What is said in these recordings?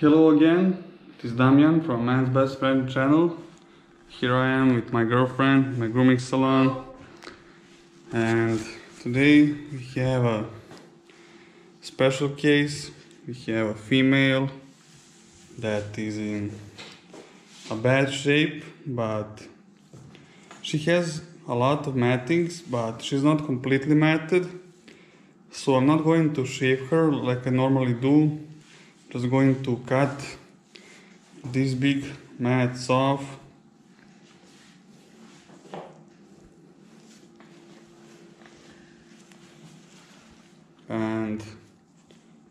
Hello again, it is Damjan from Man's Best Friend channel. Here I am with my girlfriend, my grooming salon. And today we have a special case. We have a female that is in a bad shape, but she has a lot of mattings, but she's not completely matted. So I'm not going to shave her like I normally do just going to cut these big mats off. And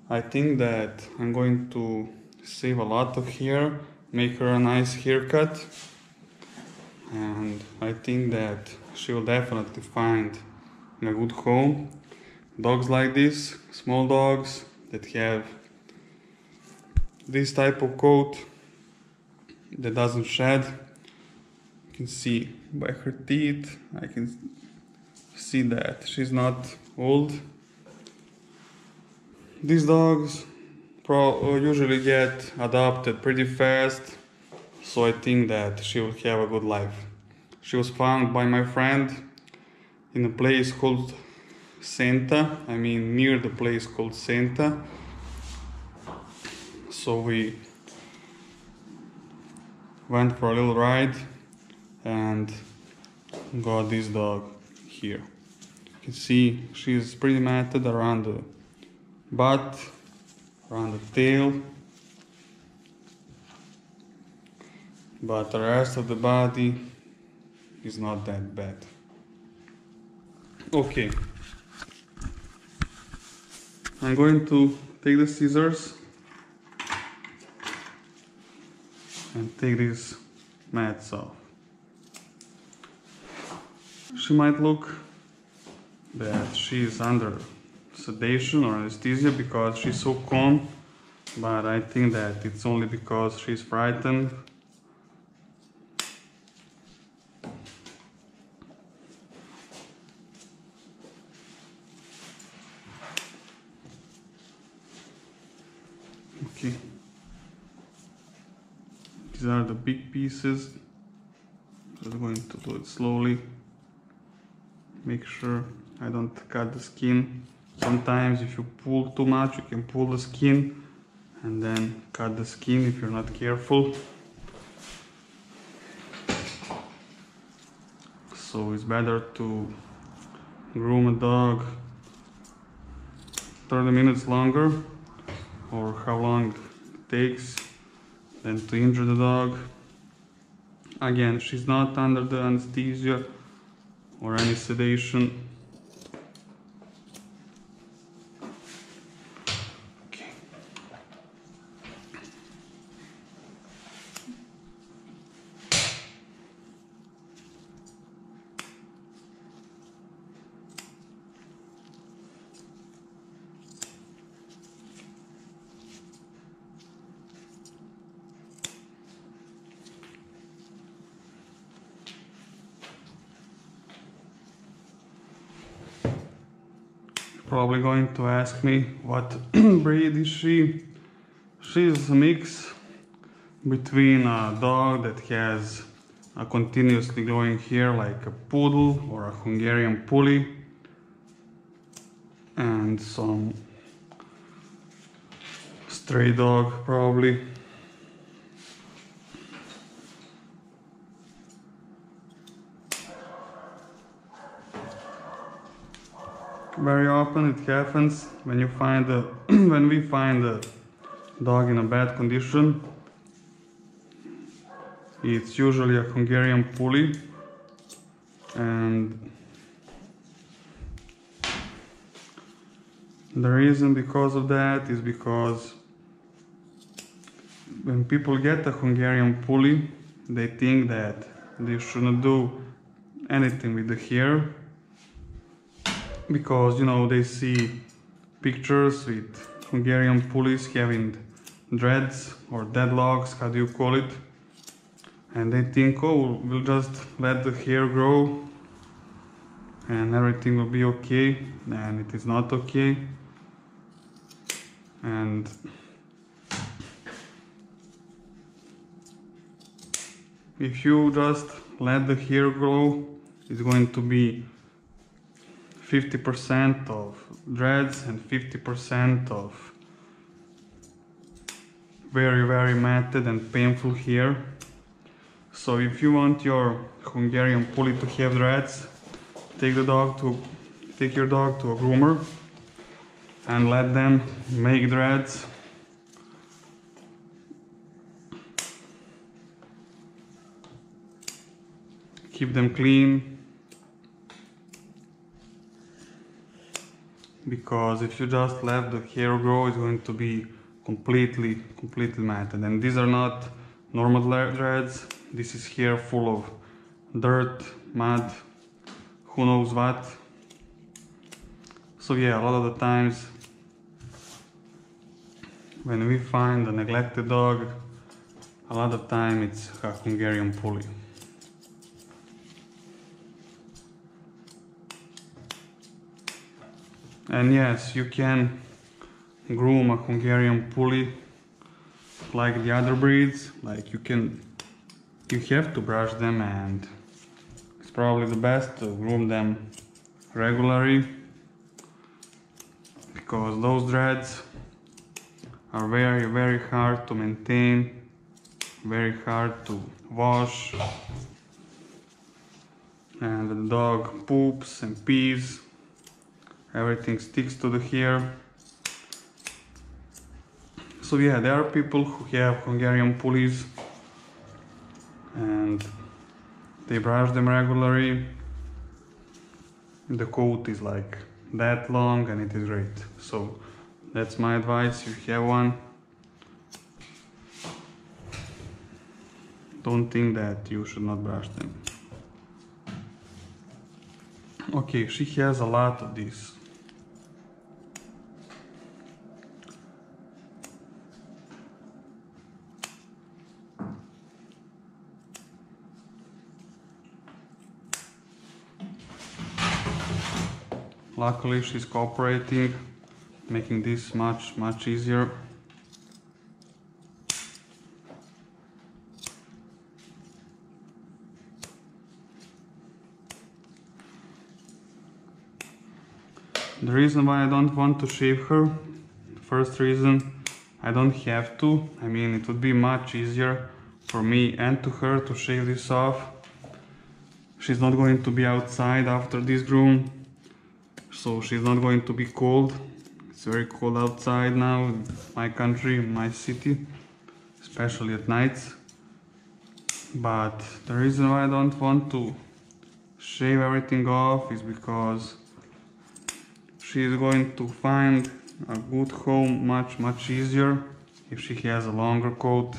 I think that I'm going to save a lot of hair make her a nice haircut. And I think that she will definitely find a good home. Dogs like this small dogs that have this type of coat that doesn't shed. You can see by her teeth. I can see that she's not old. These dogs pro usually get adopted pretty fast so I think that she will have a good life. She was found by my friend in a place called Senta I mean near the place called Senta so we went for a little ride and got this dog here. You can see she's pretty matted around the butt around the tail. But the rest of the body is not that bad. Okay. I'm going to take the scissors and take these mats off. She might look that she is under sedation or anesthesia because she's so calm, but I think that it's only because she's frightened. Okay. These are the big pieces. Just going to do it slowly. Make sure I don't cut the skin. Sometimes if you pull too much, you can pull the skin and then cut the skin if you're not careful. So it's better to groom a dog 30 minutes longer or how long it takes than to injure the dog. Again, she's not under the anesthesia or any sedation. Okay. probably ask me what breed is she. She's a mix between a dog that has a continuously glowing hair like a poodle or a Hungarian Puli and some stray dog probably. Very often it happens when you find a when we find a dog in a bad condition. It's usually a Hungarian Puli and the reason because of that is because when people get a Hungarian Puli they think that they shouldn't do anything with the hair because you know they see pictures with Hungarian Pulis having dreads or deadlocks, how do you call it? And they think, oh, we'll just let the hair grow and everything will be okay. And it is not okay. And if you just let the hair grow, it's going to be 50% of dreads and 50% of very very matted and painful hair. So if you want your Hungarian Puli to have dreads, take the dog to take your dog to a groomer and let them make dreads keep them clean because if you just let the hair grow it's going to be completely completely matted. And these are not normal dreads. This is hair full of dirt mud who knows what. So yeah a lot of the times when we find a neglected dog a lot of time it's a Hungarian Puli And yes, you can groom a Hungarian Puli like the other breeds. Like you can, you have to brush them and it's probably the best to groom them regularly because those dreads are very very hard to maintain very hard to wash and the dog poops and pees everything sticks to the hair so yeah there are people who have Hungarian Pulis and they brush them regularly. The coat is like that long and it is great. So that's my advice. If you have one don't think that you should not brush them. Okay she has a lot of these Luckily she's cooperating, making this much, much easier. The reason why I don't want to shave her, first reason, I don't have to. I mean, it would be much easier for me and to her to shave this off. She's not going to be outside after this groom so she's not going to be cold. It's very cold outside now in my country my city especially at nights but the reason why I don't want to shave everything off is because she's going to find a good home much much easier if she has a longer coat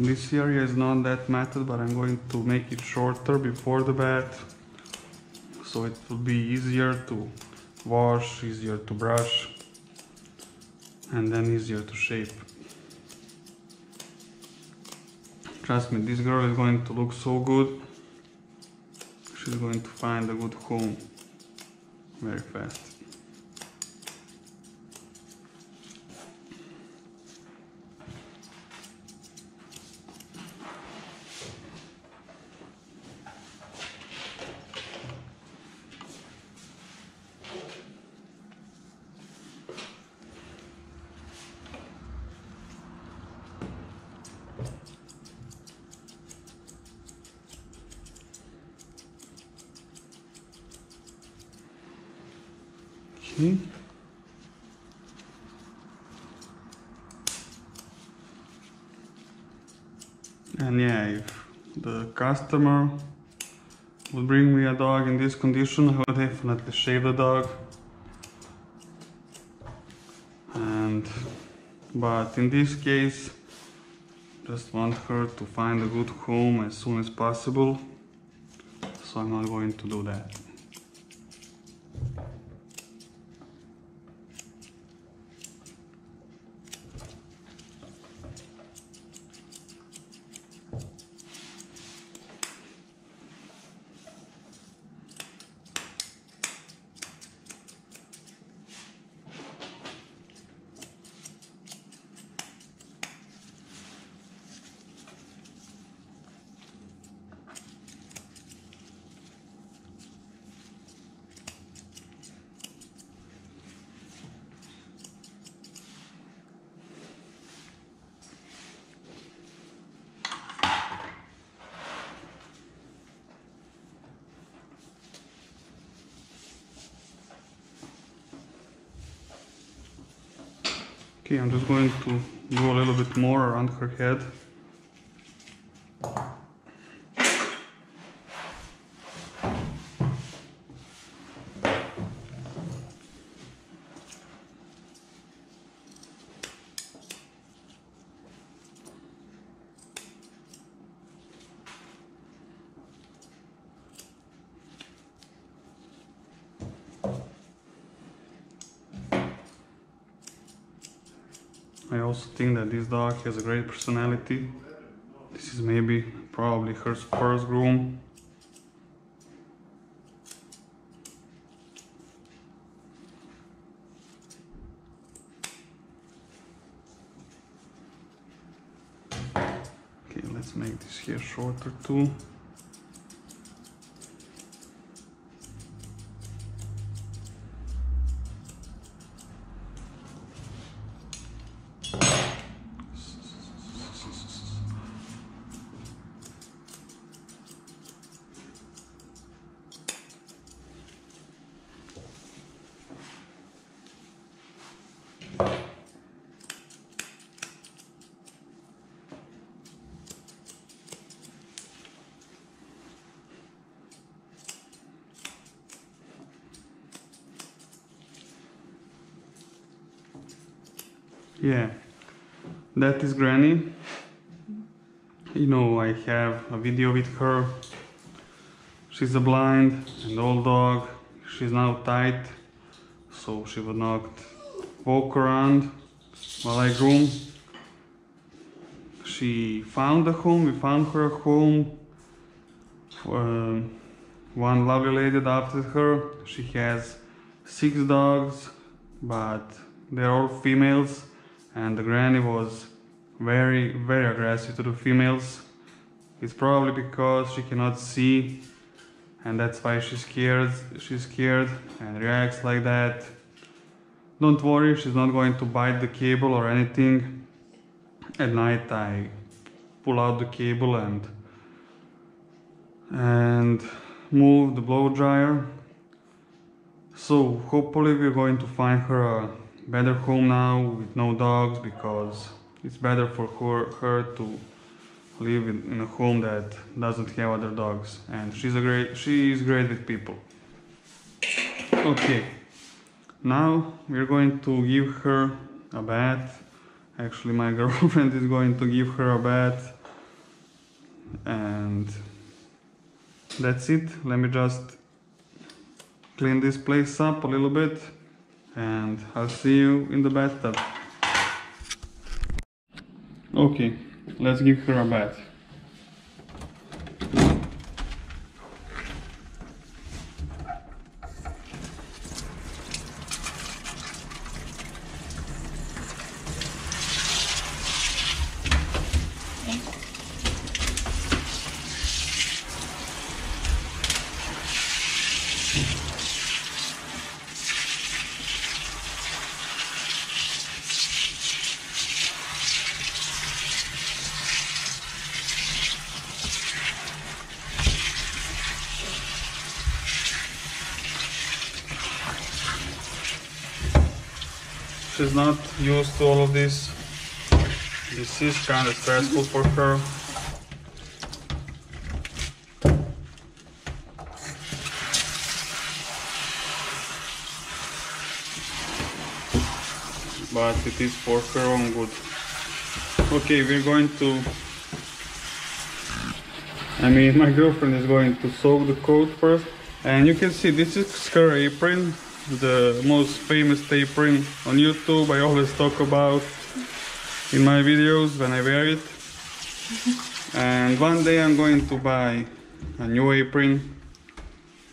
in this area is not that matted but I'm going to make it shorter before the bath so it will be easier to wash, easier to brush and then easier to shape. Trust me, this girl is going to look so good. She's going to find a good home very fast. Okay. And yeah, if the customer will bring me a dog in this condition, I will definitely shave the dog. And but in this case, just want her to find a good home as soon as possible. So I'm not going to do that. Okay, I'm just going to do a little bit more around her head. I also think has a great personality. This is maybe probably her first groom. Okay, let's make this here shorter too. Yeah, that is Granny. You know, I have a video with her. She's a blind and old dog. She's now tight, so she would not walk around while I groom. She found a home, we found her a home. Uh, one lovely lady adopted her. She has six dogs, but they're all females and the granny was very very aggressive to the females. It's probably because she cannot see and that's why she's scared she's scared and reacts like that. Don't worry she's not going to bite the cable or anything. At night i pull out the cable and and move the blow dryer. So hopefully we're going to find her a better home now with no dogs because it's better for her, her to live in, in, a home that doesn't have other dogs. And she's a great she is great with people. Okay. Now we're going to give her a bath. Actually my girlfriend is going to give her a bath. And that's it. Let me just clean this place up a little bit. And I'll see you in the bathtub okay let's give her a bath she's not used to all of this. This is kind of stressful for her. But it is for her own good. Okay, we're going to... I mean, my girlfriend is going to soak the coat first. And you can see this is her apron the most famous tapering on YouTube. I always talk about in my videos when I wear it. And one day I'm going to buy a new apron.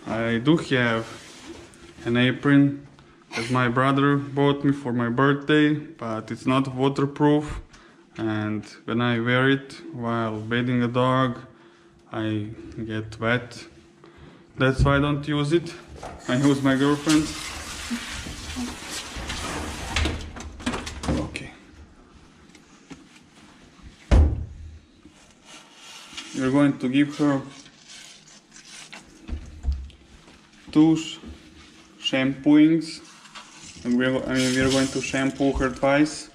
I do have an apron that my brother bought me for my birthday but it's not waterproof. And when I wear it while bathing a dog I get wet. That's why I don't use it. I use my girlfriend. Okay. We're going to give her two shampooings. And we're, I mean, we're going to shampoo her twice.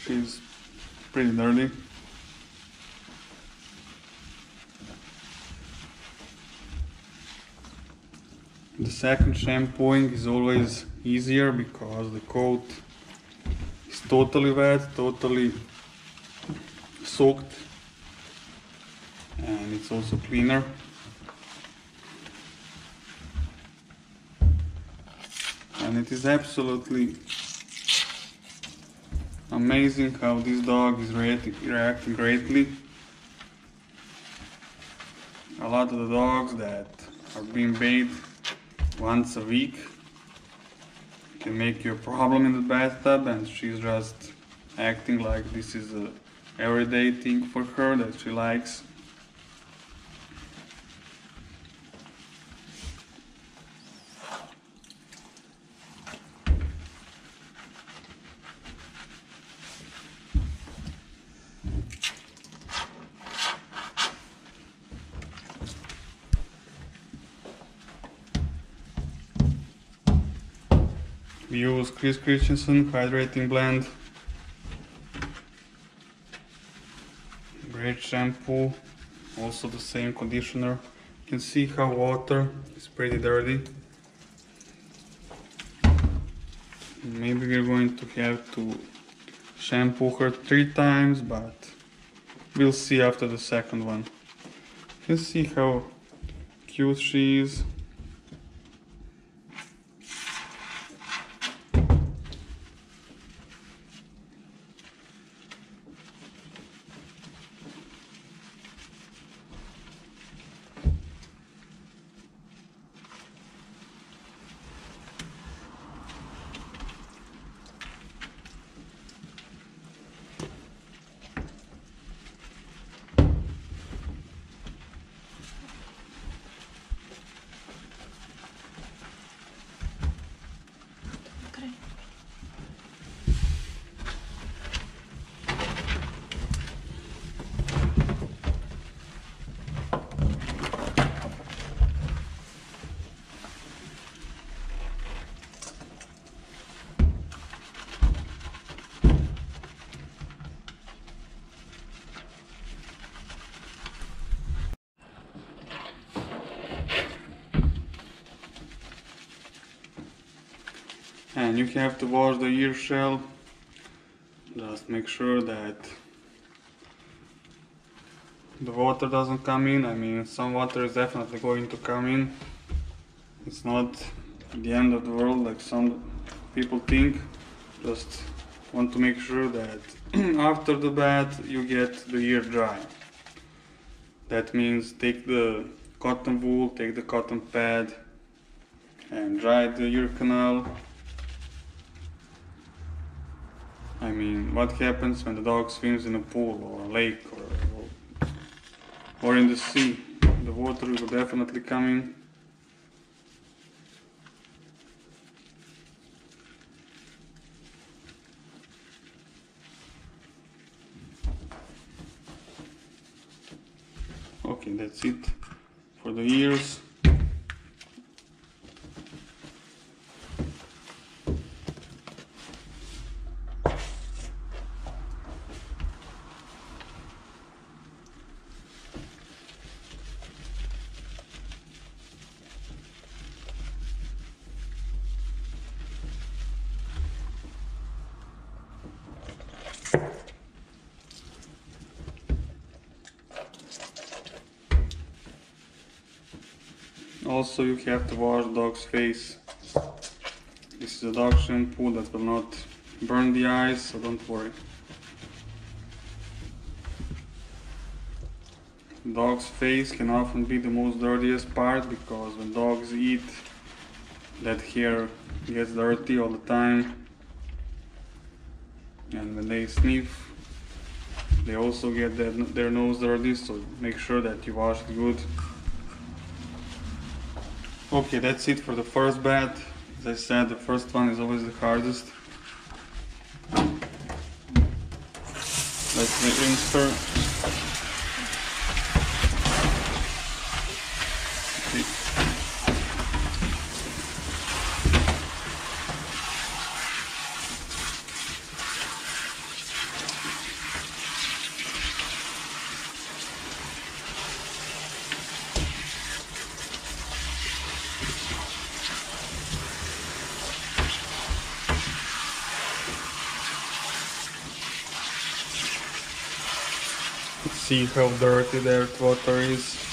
She's pretty dirty. The second shampooing is always easier because the coat is totally wet, totally soaked and it's also cleaner. And it is absolutely amazing how this dog is reacting, reacting greatly. A lot of the dogs that are being bathed once a week can make you a problem in the bathtub and she's just acting like this is a everyday thing for her that she likes We use Chris Christensen hydrating blend. Great shampoo, also the same conditioner. You can see how water is pretty dirty. Maybe we're going to have to shampoo her three times, but we'll see after the second one. You can see how cute she is. You have to wash the ear shell just make sure that the water doesn't come in. I mean, some water is definitely going to come in. It's not the end of the world like some people think. Just want to make sure that after the bath you get the ear dry. That means take the cotton wool, take the cotton pad and dry the ear canal. I mean, what happens when the dog swims in a pool or a lake or, or, or in the sea? The water will definitely come in. Okay, that's it for the ears. Also, you have to wash dog's face. This is a dog shampoo that will not burn the eyes, so don't worry. Dog's face can often be the most dirtiest part because when dogs eat, that hair gets dirty all the time. And when they sniff, they also get their, their nose dirty, so make sure that you wash it good. Okay, that's it for the first bath. As I said, the first one is always the hardest. Let's rinse her. Okay. See how dirty their water is.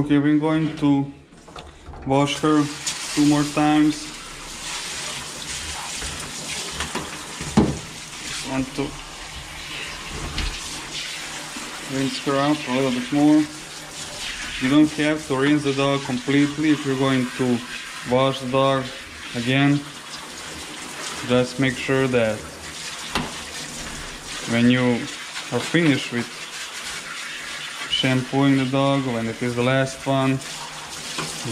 Okay, we're going to wash her two more times. Want to rinse her up a little bit more. You don't have to rinse the dog completely if you're going to wash the dog again. Just make sure that when you are finished with shampooing the dog when it is the last one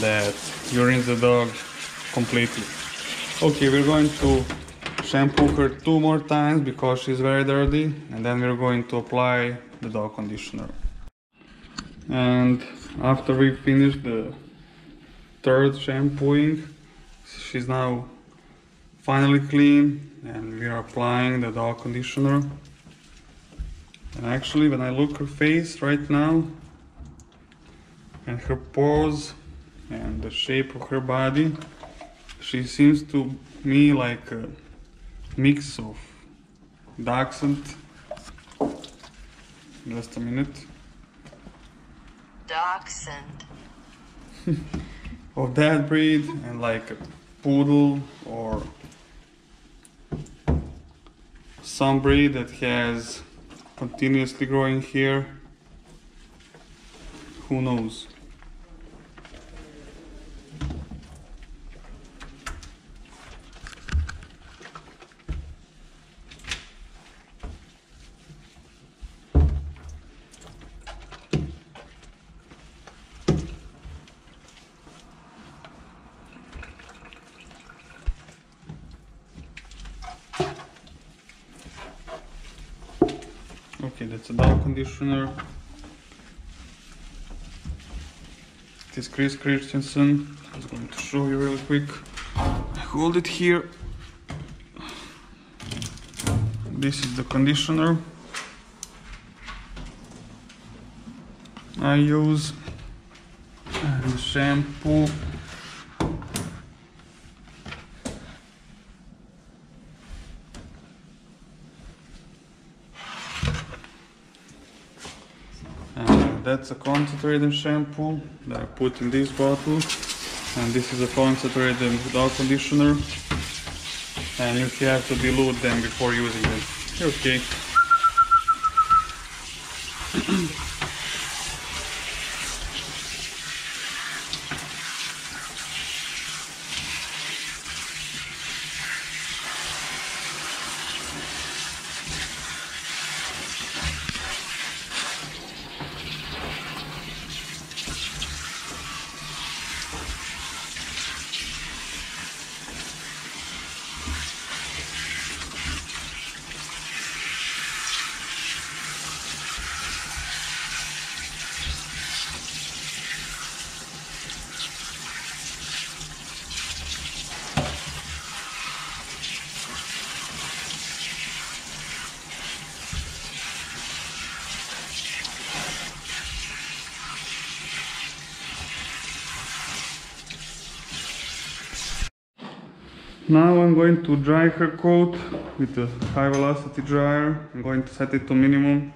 that you rinse the dog completely. Okay we're going to shampoo her two more times because she's very dirty and then we're going to apply the dog conditioner. And after we finish the third shampooing she's now finally clean and we are applying the dog conditioner and actually, when I look her face right now, and her pose, and the shape of her body, she seems to me like a mix of dachshund. Just a minute. Dachshund. of that breed and like a poodle or some breed that has continuously growing here. Who knows? Okay, that's a dog conditioner. It is Chris Christensen. I'm going to show you really quick. I hold it here. This is the conditioner I use and shampoo and that's a concentrated shampoo that I put in this bottle. And this is a concentrated dog conditioner. And you have to dilute them before using them. Okay Now I'm going to dry her coat with a high velocity dryer. I'm going to set it to minimum.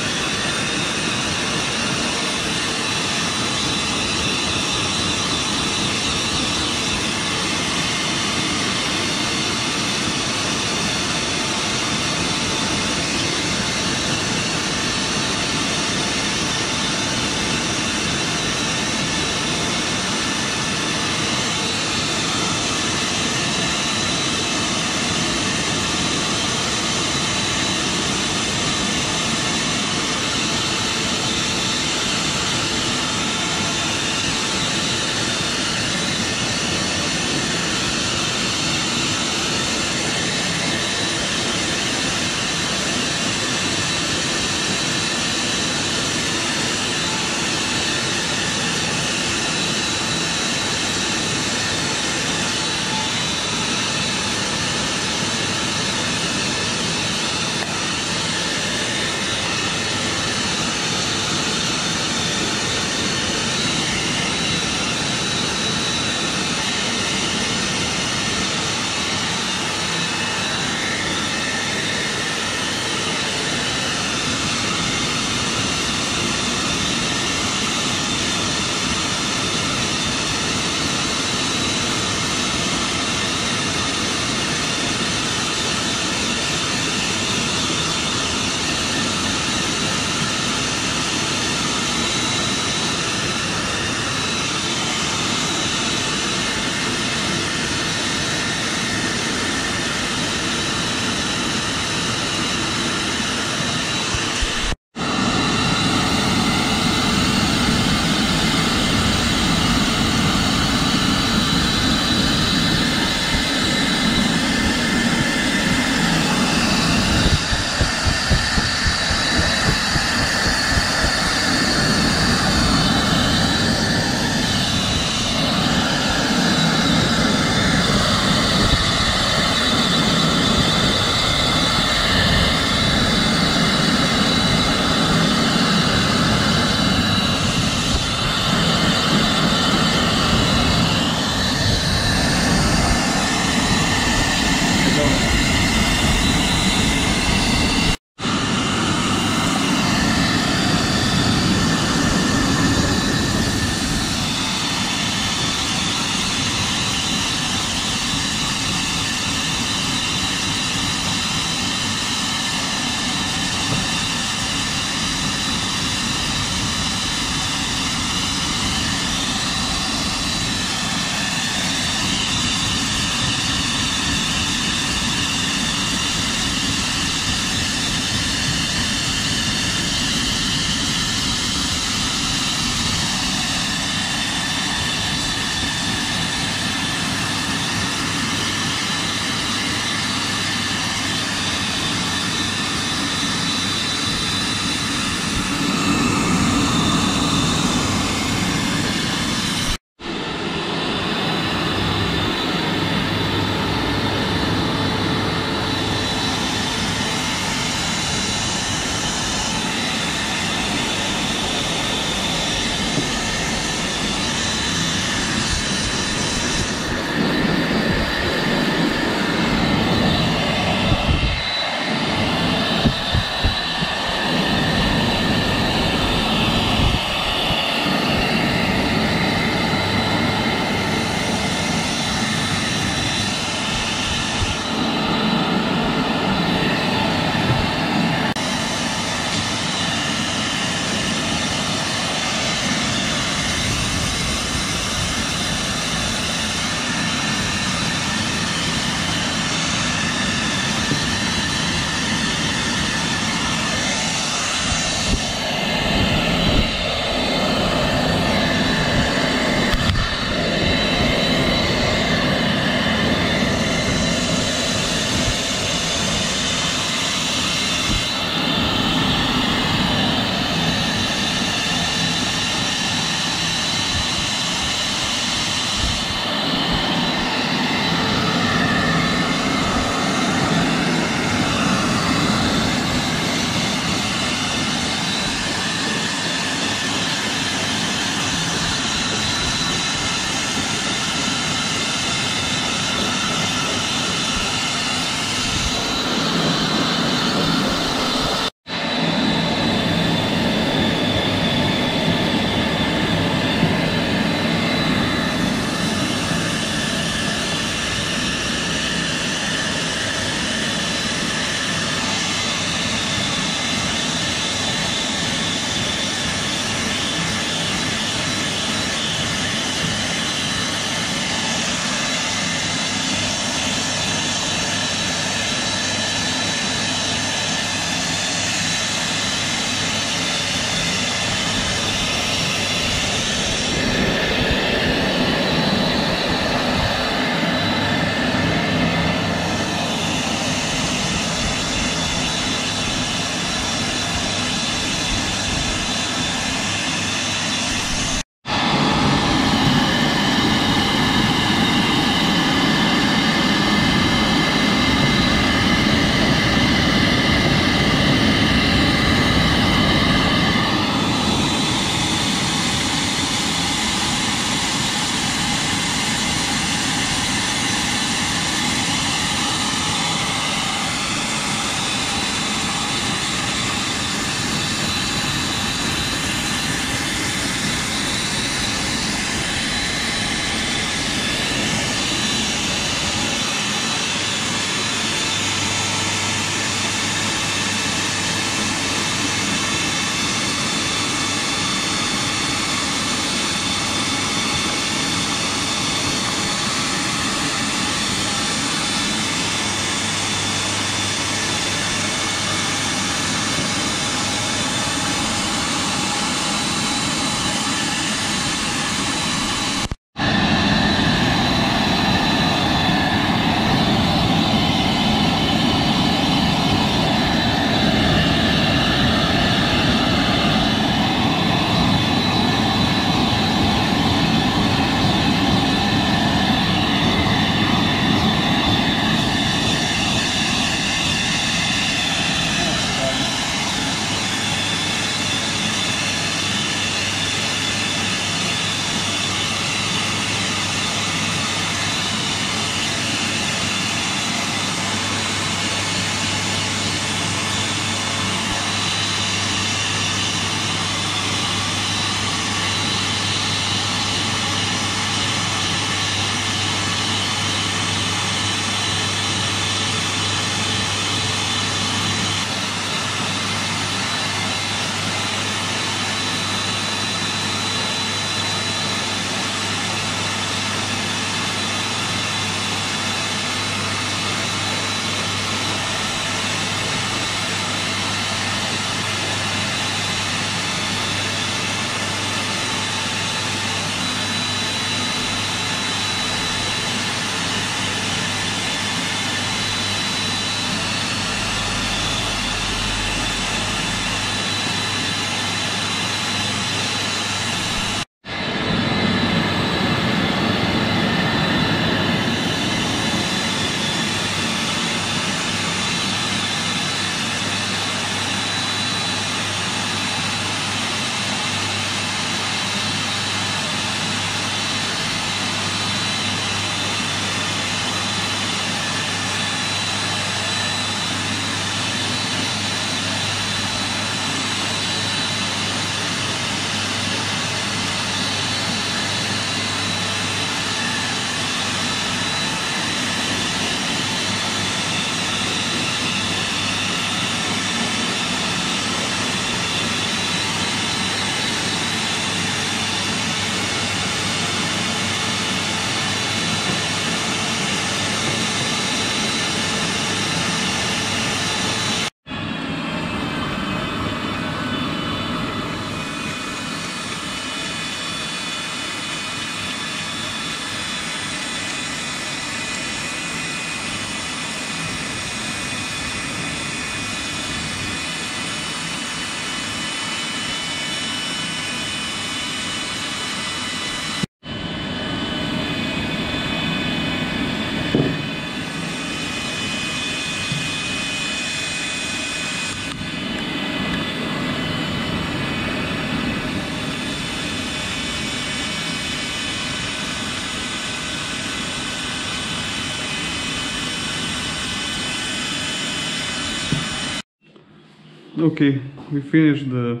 Okay, we finished the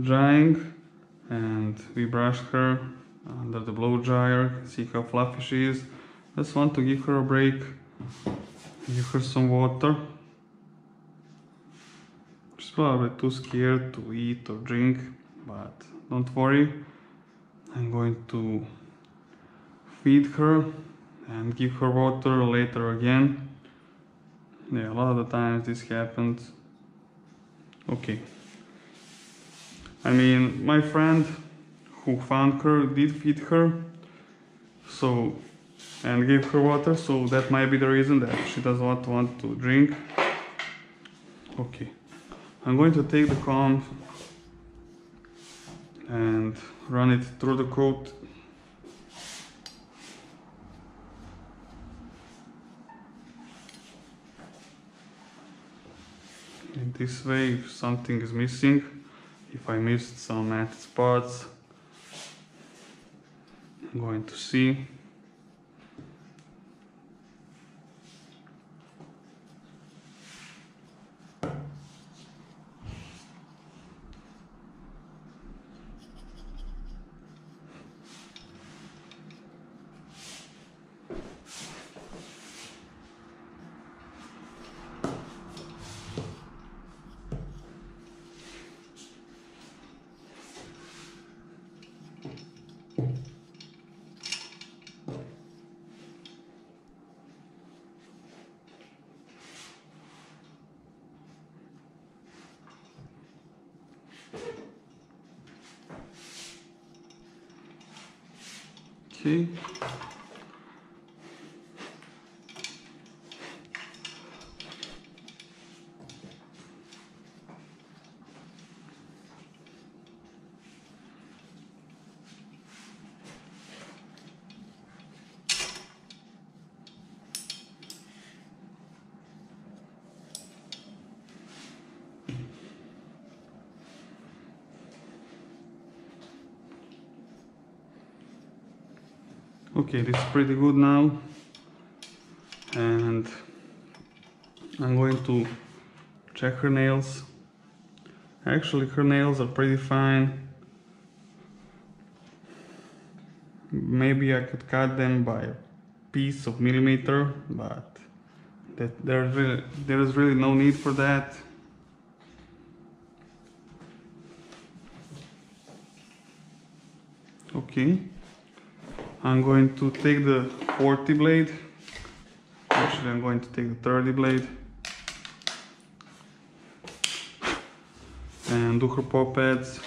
drying and we brushed her under the blow dryer. See how fluffy she is. Just want to give her a break, give her some water. She's probably too scared to eat or drink, but don't worry. I'm going to feed her and give her water later again. Yeah, a lot of the times this happens. Okay. I mean, my friend who found her did feed her, so and gave her water, so that might be the reason that she does not want to drink. Okay, I'm going to take the comb and run it through the coat. In this way, if something is missing, if I missed some matted spots, I'm going to see. Okay. Okay, this is pretty good now. And I'm going to check her nails. Actually, her nails are pretty fine. Maybe I could cut them by a piece of millimeter, but that there's really, there is really no need for that. Okay. I'm going to take the 40 blade. Actually, I'm going to take the 30 blade. And do her paw pads.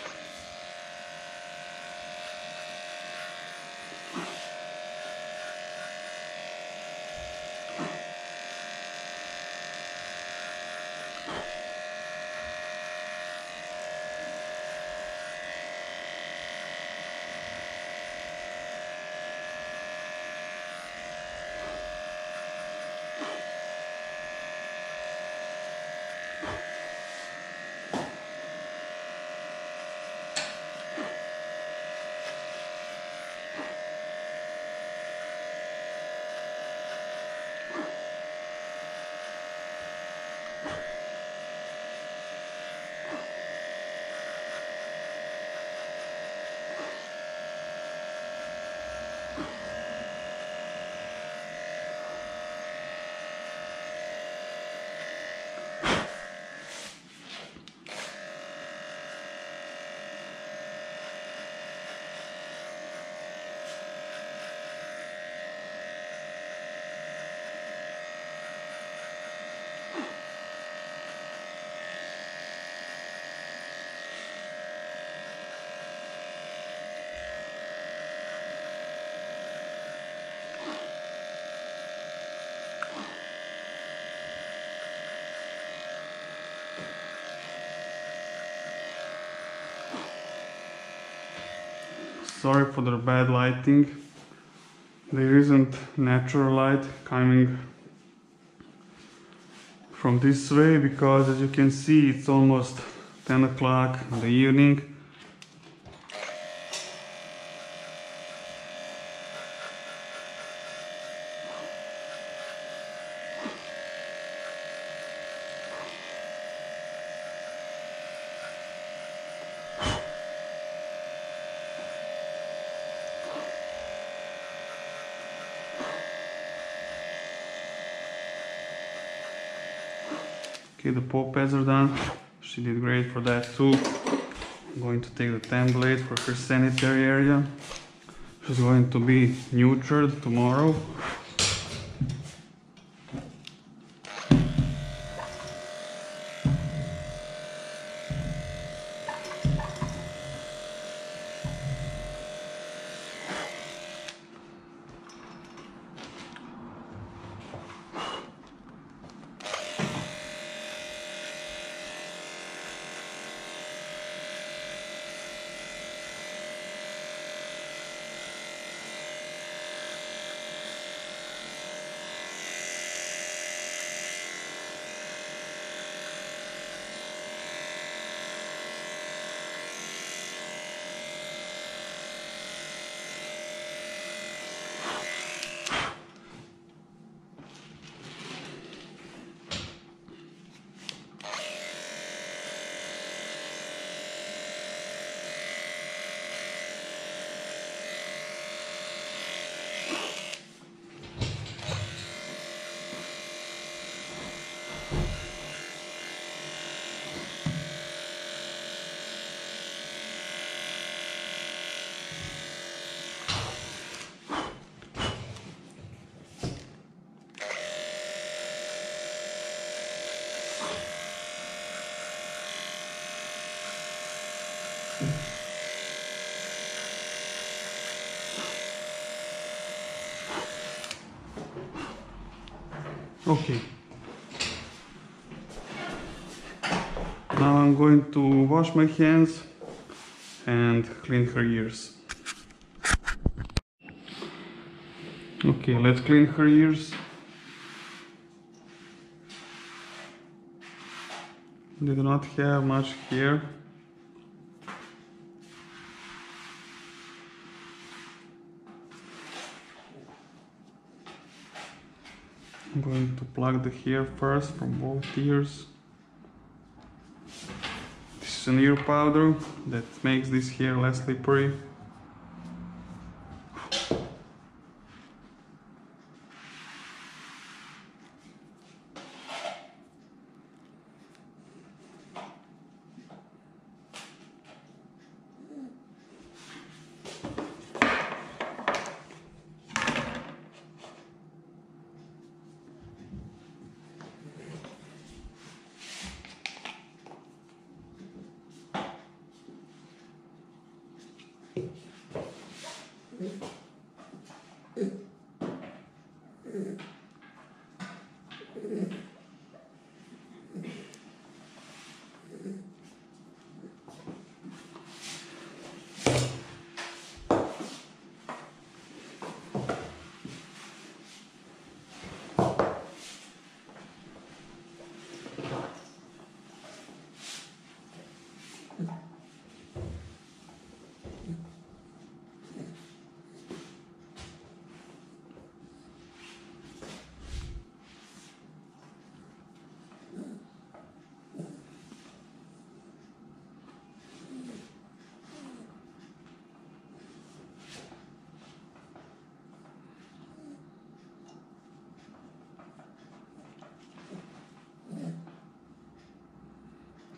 Sorry for the bad lighting. There isn't natural light coming from this way because as you can see it's almost 10 o'clock in the evening. Okay, the paw pads are done. She did great for that too. I'm going to take the template for her sanitary area. She's going to be neutered tomorrow. Okay. Now I'm going to wash my hands and clean her ears. Okay, let's clean her ears. They do not have much hair. I'm going to plug the hair first from both ears. This is an ear powder that makes this hair less slippery.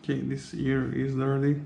Okay, this ear is dirty.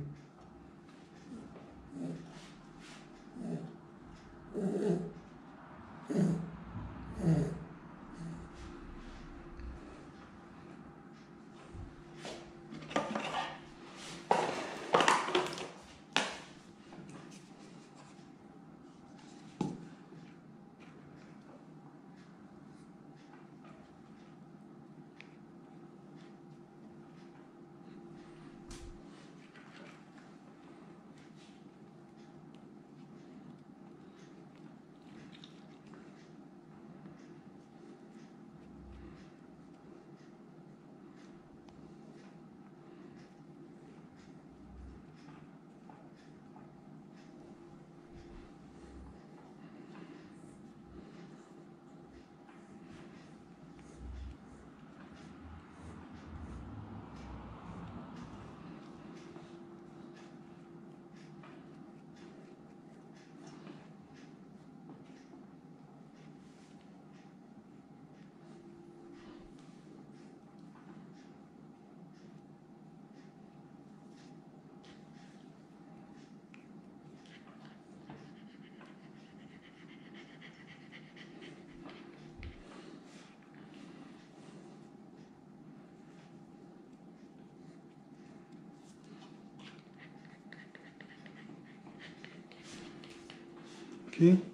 Okay.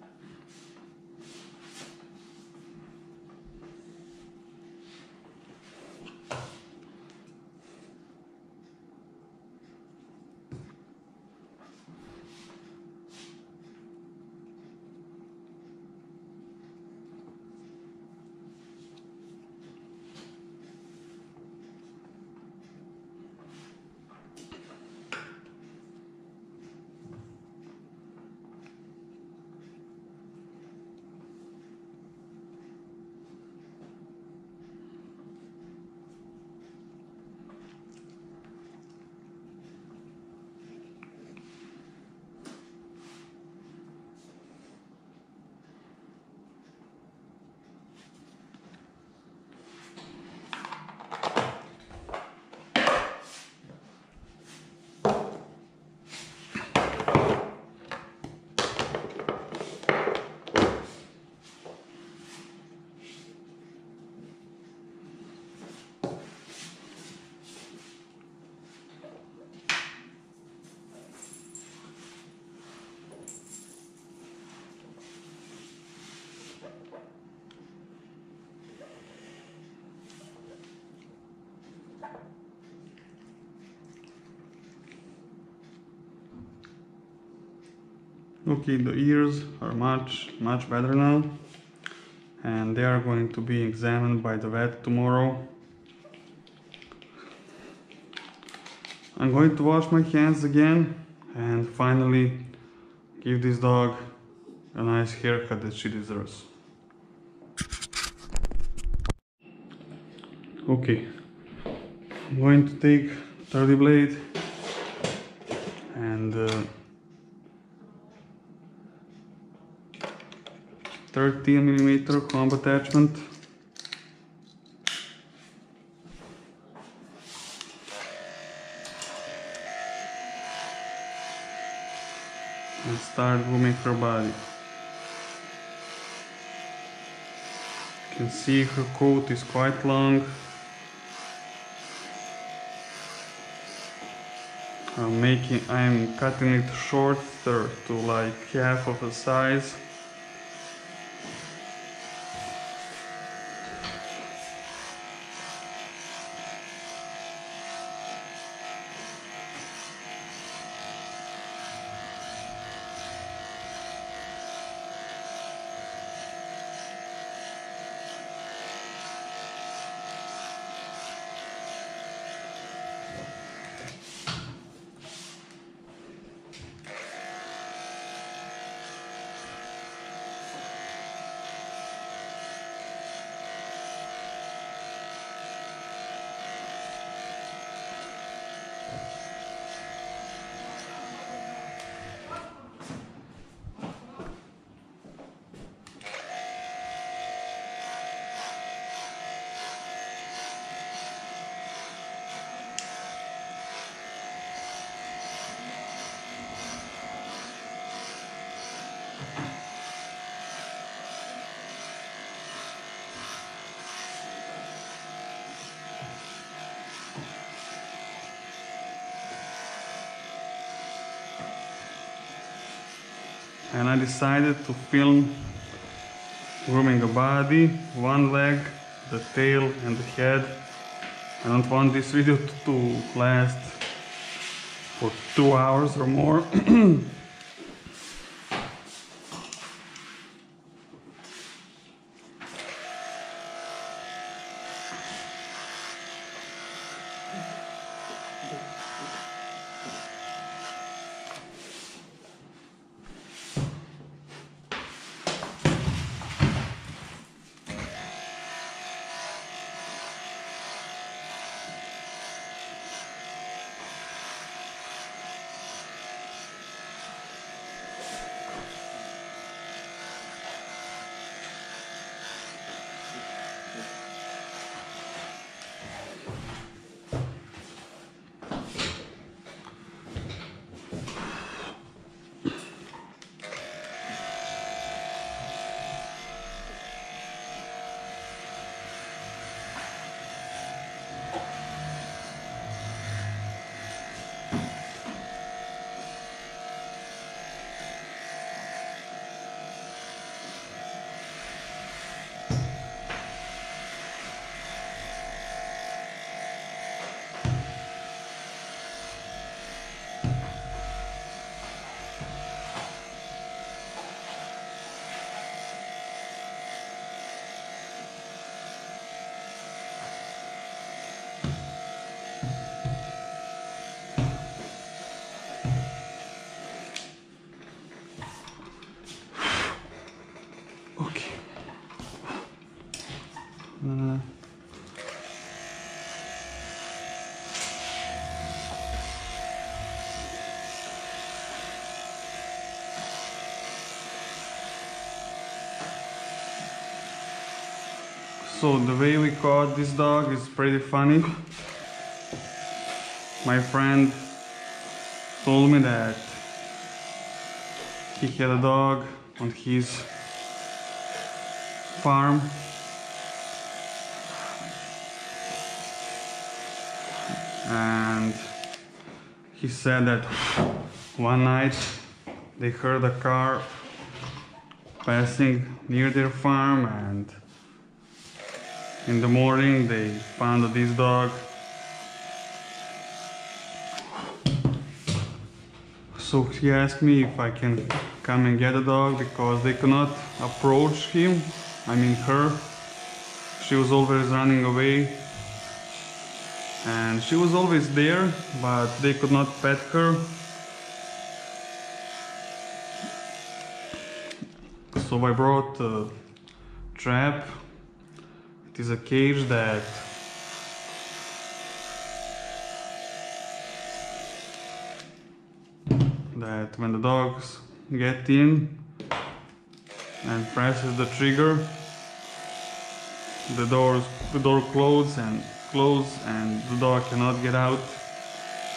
Okay, the ears are much, much better now. And they are going to be examined by the vet tomorrow. I'm going to wash my hands again and finally give this dog a nice haircut that she deserves. Okay, I'm going to take 30 blade and uh, 13 millimeter comb attachment. And start grooming her body. You can see her coat is quite long. I'm making, I'm cutting it shorter to like half of the size. I decided to film grooming a body, one leg, the tail and the head. I don't want this video to, last for two hours or more. So the way we caught this dog is pretty funny. My friend told me that he had a dog on his farm and he said that one night they heard a car passing near their farm and in the morning they found this dog so he asked me if I can come and get the dog because they could not approach him I mean her. She was always running away and she was always there but they could not pet her. So I brought a trap it is a cage that that when the dogs get in and presses the trigger the doors the door closes and close and the dog cannot get out.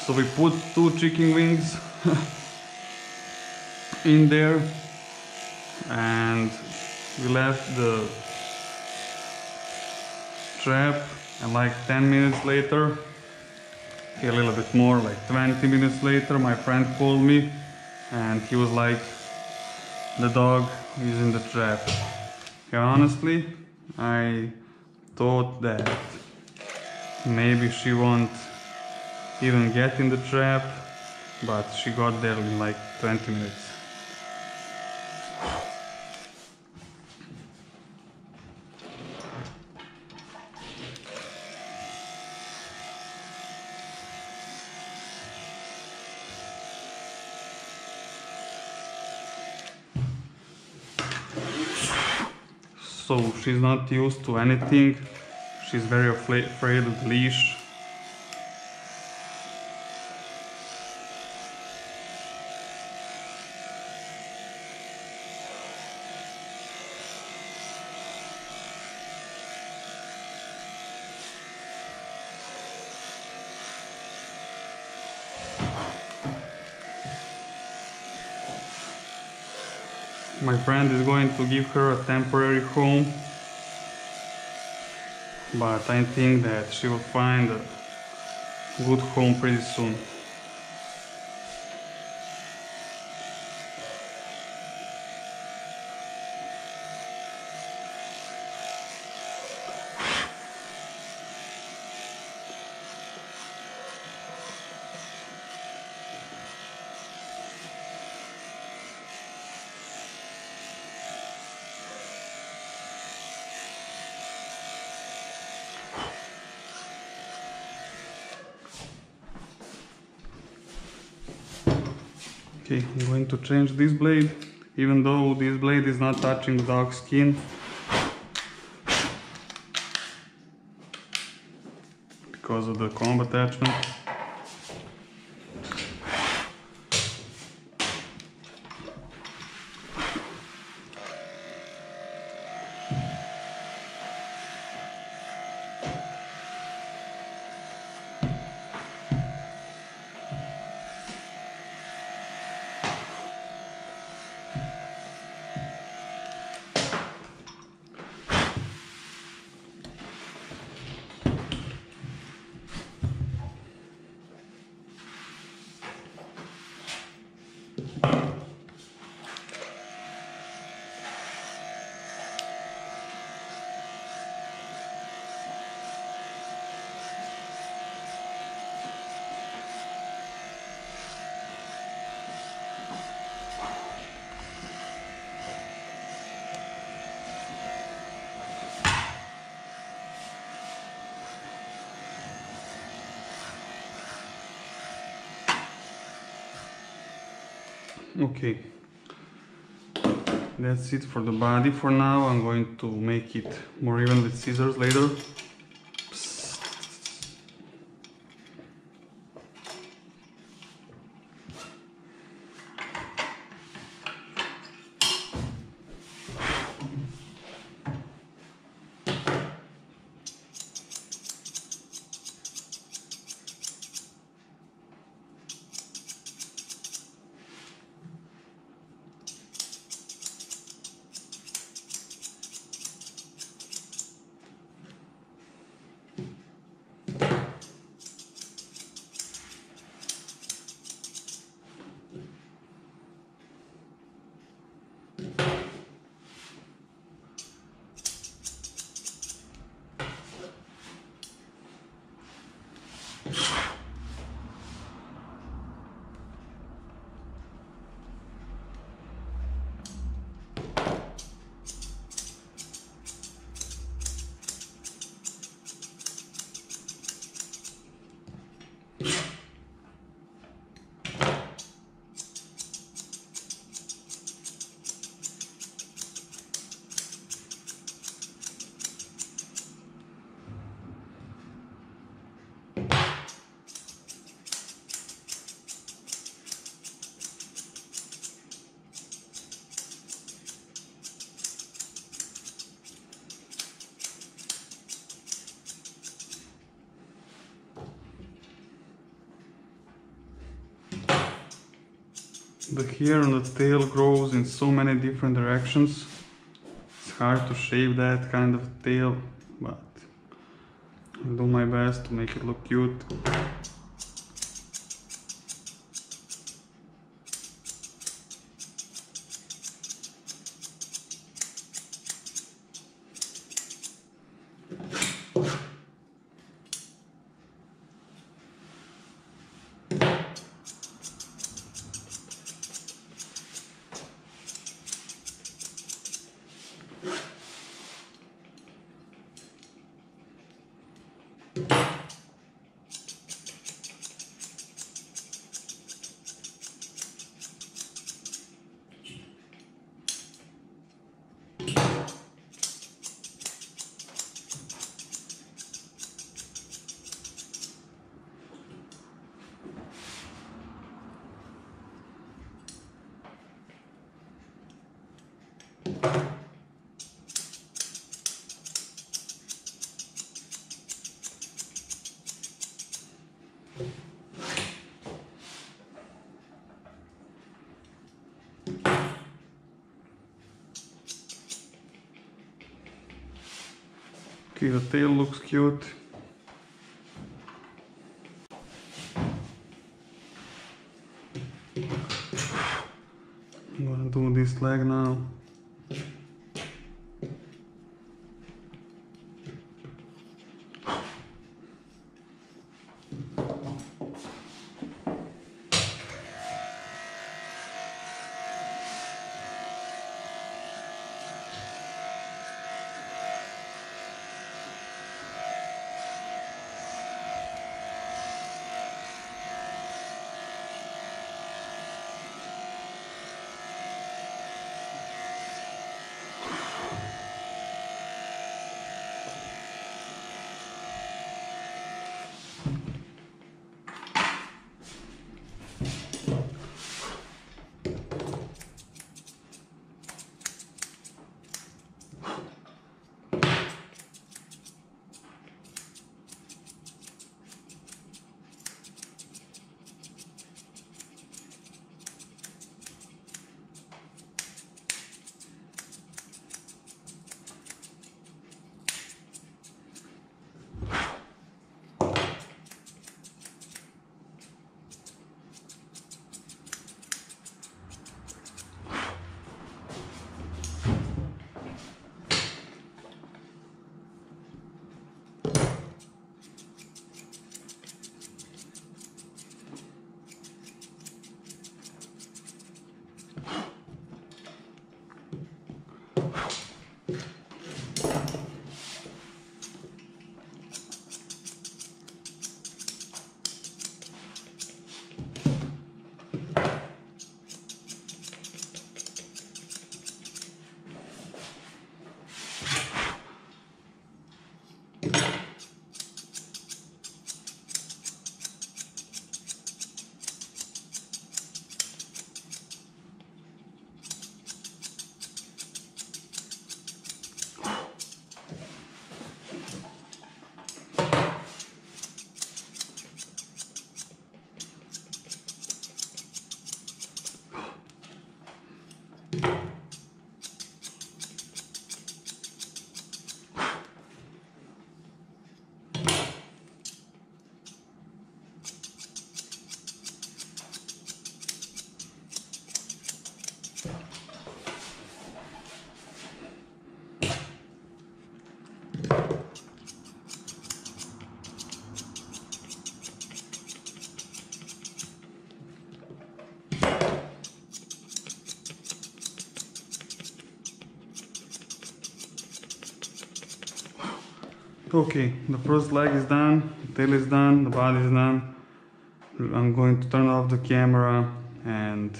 So we put two chicken wings in there and we left the trap and like 10 minutes later a little bit more like 20 minutes later my friend called me and he was like the dog is in the trap. Yeah, honestly I thought that maybe she won't even get in the trap but she got there in like 20 minutes so she's not used to anything. She's very afraid of the leash friend is going to give her a temporary home, but I think that she will find a good home pretty soon. To change this blade, even though this blade is not touching the dog's skin. Because of the comb attachment. Okay. That's it for the body for now. I'm going to make it more even with scissors later Hair on the tail grows in so many different directions. It's hard to shave that kind of tail, but I'll do my best to make it look cute. The tail looks cute. I'm gonna do this leg now. Okay, the first leg is done, the tail is done, the body is done. I'm going to turn off the camera and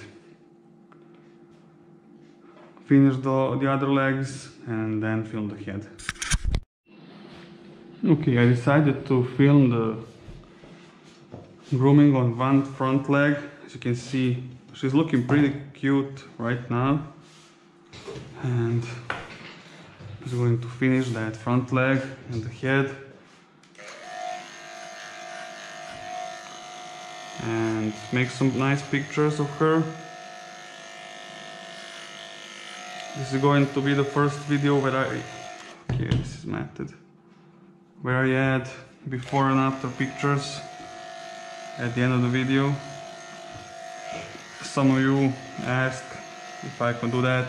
finish the, the other legs and then film the head. Okay, I decided to film the grooming on one front leg. As you can see, she's looking pretty cute right now. And I'm going to finish that front leg and the head. And make some nice pictures of her. This is going to be the first video where I... Okay, this is matted. Where I add before and after pictures at the end of the video. Some of you asked if I can do that.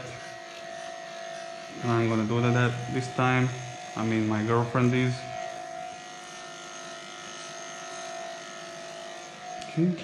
And I'm gonna do that this time. I mean my girlfriend is. Okay.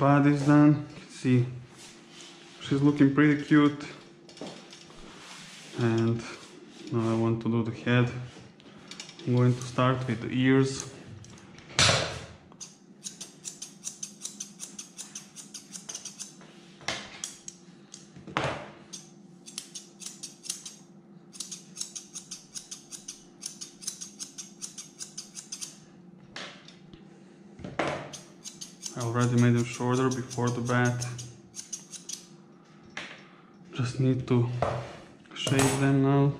Body is done. See she's looking pretty cute. And now I want to do the head. I'm going to start with the ears. I already made them before the bat. Just need to shave them now.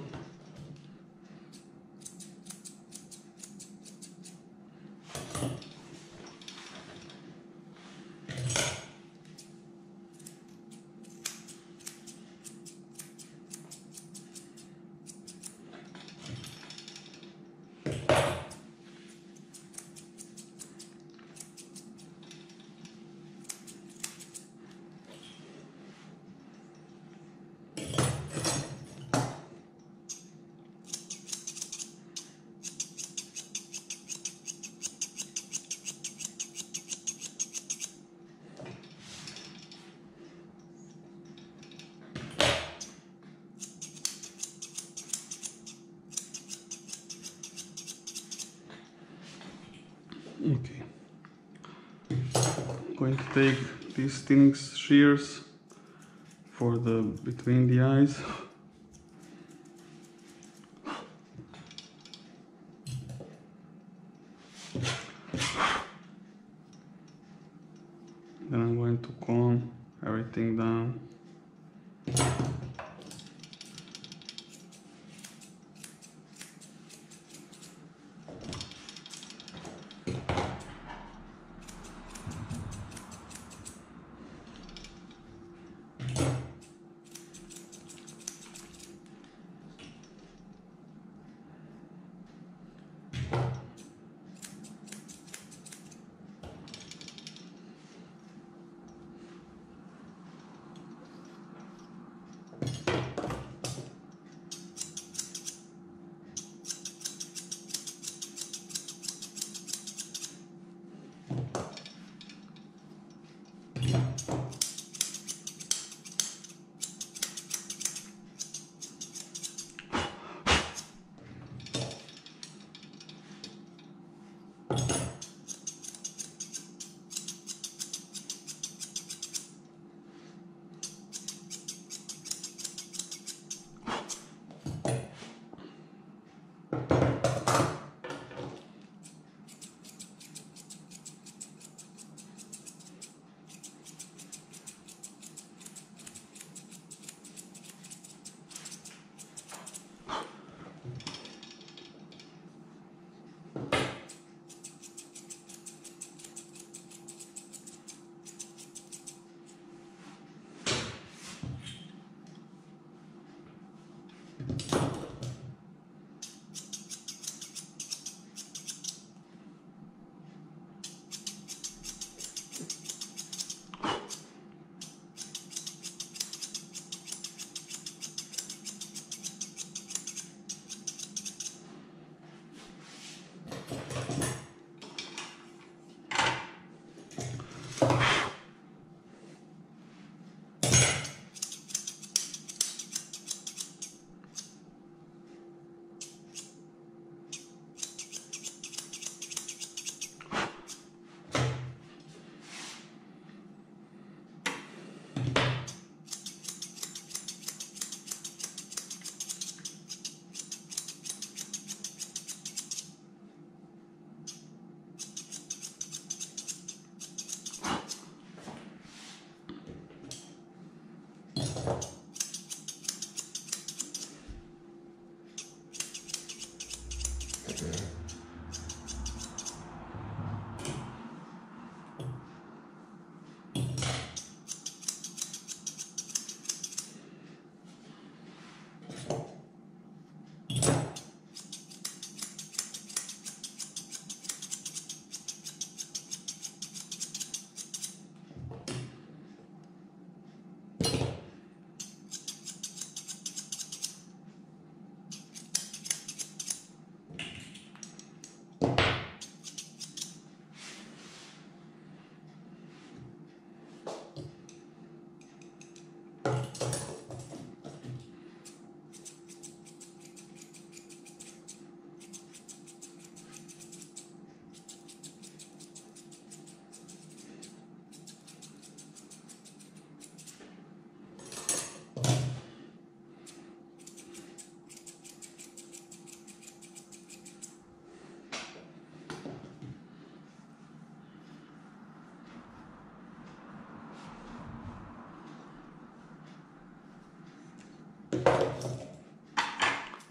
Okay. going to take these thinning shears for the between the eyes.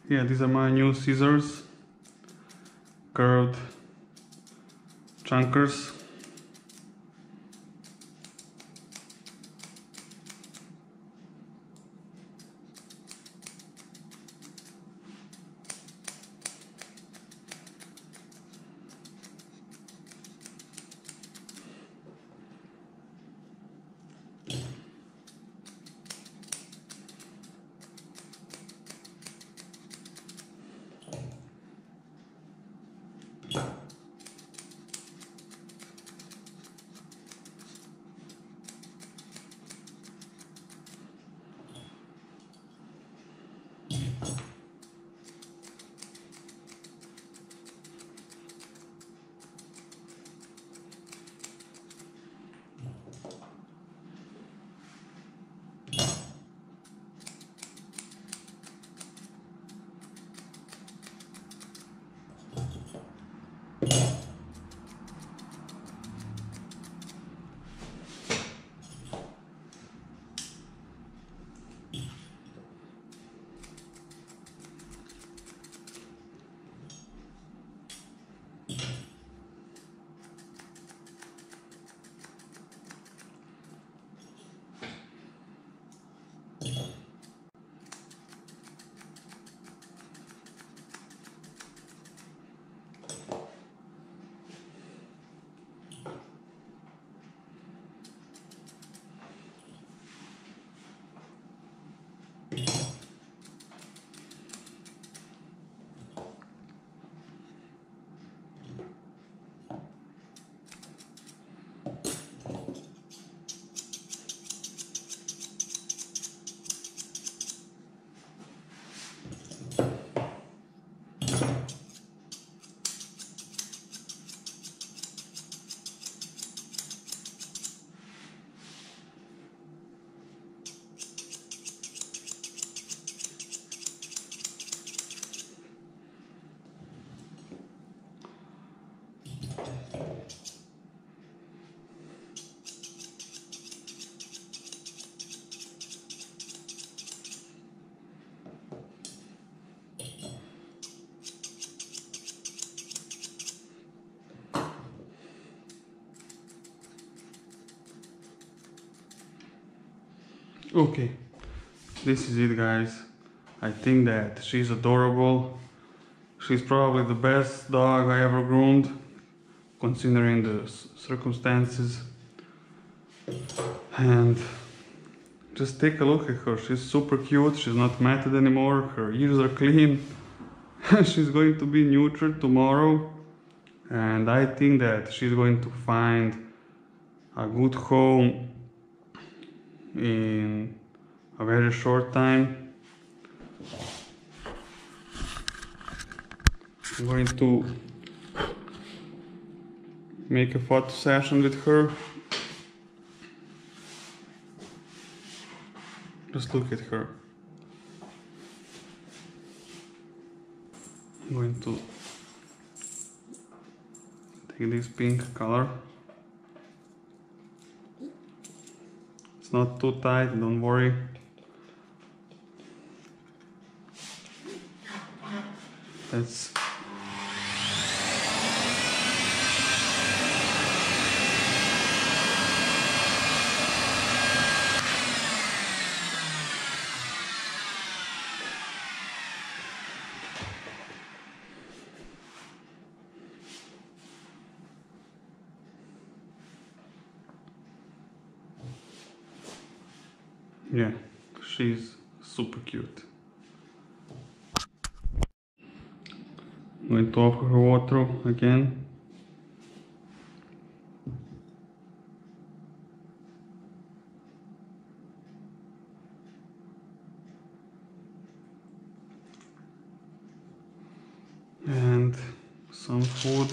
Yeah, these are my new scissors, curved chunkers. Okay, this is it, guys. I think that she's adorable. She's probably the best dog I ever groomed, considering the circumstances. And just take a look at her. She's super cute. She's not matted anymore. Her ears are clean. she's going to be neutered tomorrow. And I think that she's going to find a good home in a very short time. I'm going to make a photo session with her. Just look at her. I'm going to take this pink color. It's not too tight, don't worry. That's Yeah, she's super cute. I'm going to offer her water again. And some food.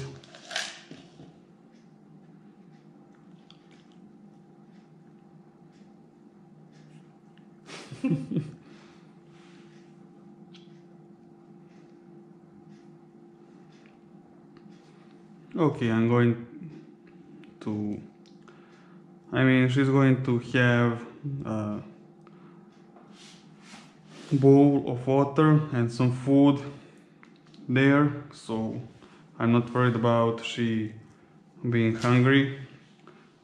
Okay, I'm going to. I mean, she's going to have uh, bowl of water and some food there so I'm not worried about she being hungry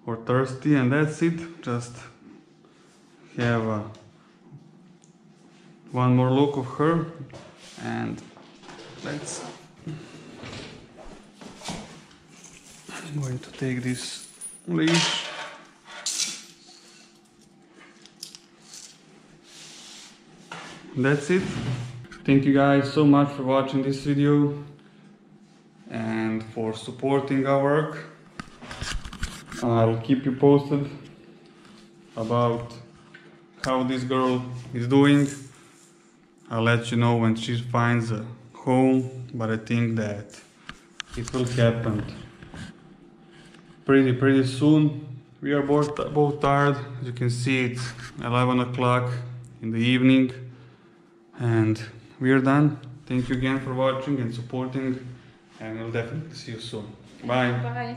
or thirsty and that's it just have a, one more look of her and let's I'm going to take this leash that's it. Thank you guys so much for watching this video and for supporting our work. I'll keep you posted about how this girl is doing. I'll let you know when she finds a home but I think that it will happen pretty pretty soon. We are both both tired. As you can see it's 11 o'clock in the evening and we are done. Thank you again for watching and supporting and we'll definitely see you soon. Bye. Bye.